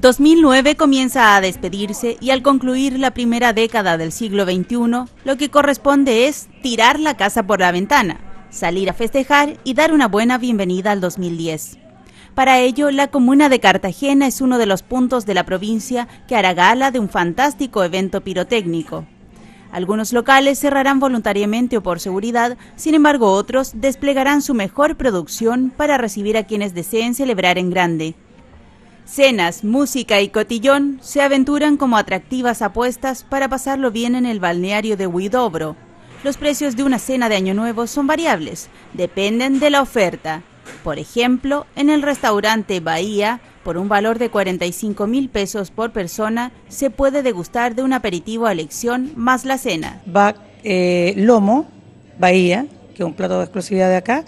2009 comienza a despedirse y al concluir la primera década del siglo XXI, lo que corresponde es tirar la casa por la ventana, salir a festejar y dar una buena bienvenida al 2010. Para ello, la comuna de Cartagena es uno de los puntos de la provincia que hará gala de un fantástico evento pirotécnico. Algunos locales cerrarán voluntariamente o por seguridad, sin embargo otros desplegarán su mejor producción para recibir a quienes deseen celebrar en grande. Cenas, música y cotillón se aventuran como atractivas apuestas para pasarlo bien en el balneario de Huidobro. Los precios de una cena de Año Nuevo son variables, dependen de la oferta. Por ejemplo, en el restaurante Bahía, por un valor de 45 mil pesos por persona, se puede degustar de un aperitivo a elección más la cena. Va eh, lomo, Bahía, que es un plato de exclusividad de acá,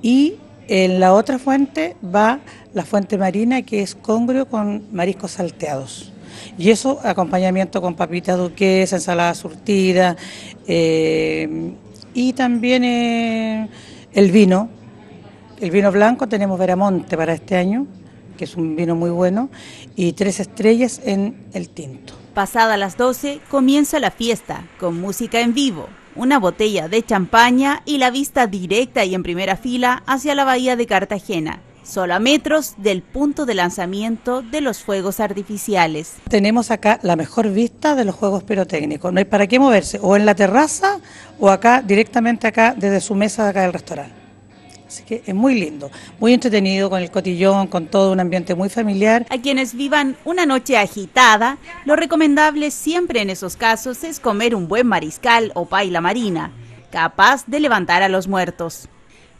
y en la otra fuente va la fuente marina que es congrio con mariscos salteados. Y eso, acompañamiento con papitas duquesas, ensalada surtida eh, y también eh, el vino. El vino blanco tenemos Veramonte para este año, que es un vino muy bueno, y tres estrellas en el tinto. Pasada las 12 comienza la fiesta con música en vivo, una botella de champaña y la vista directa y en primera fila hacia la bahía de Cartagena, solo a metros del punto de lanzamiento de los fuegos artificiales. Tenemos acá la mejor vista de los juegos pirotécnicos, no hay para qué moverse, o en la terraza o acá, directamente acá, desde su mesa de acá del restaurante. Así que es muy lindo, muy entretenido con el cotillón, con todo un ambiente muy familiar. A quienes vivan una noche agitada, lo recomendable siempre en esos casos es comer un buen mariscal o paila marina, capaz de levantar a los muertos.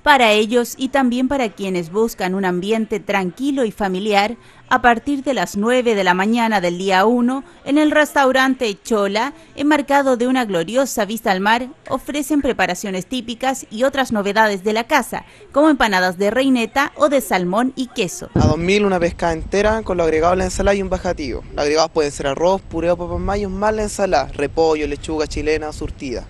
Para ellos y también para quienes buscan un ambiente tranquilo y familiar, a partir de las 9 de la mañana del día 1, en el restaurante Chola, enmarcado de una gloriosa vista al mar, ofrecen preparaciones típicas y otras novedades de la casa, como empanadas de reineta o de salmón y queso. A 2000 una pescada entera con lo agregado a la ensalada y un bajativo. Los agregados pueden ser arroz, pureo, papas mayos, más la ensalada, repollo, lechuga chilena, surtida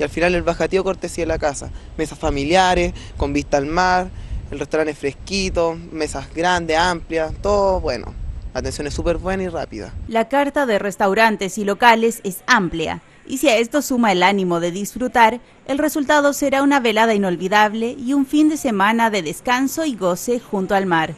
y al final el bajativo cortesía de la casa. Mesas familiares, con vista al mar, el restaurante fresquito, mesas grandes, amplias, todo bueno. La atención es súper buena y rápida. La carta de restaurantes y locales es amplia. Y si a esto suma el ánimo de disfrutar, el resultado será una velada inolvidable y un fin de semana de descanso y goce junto al mar.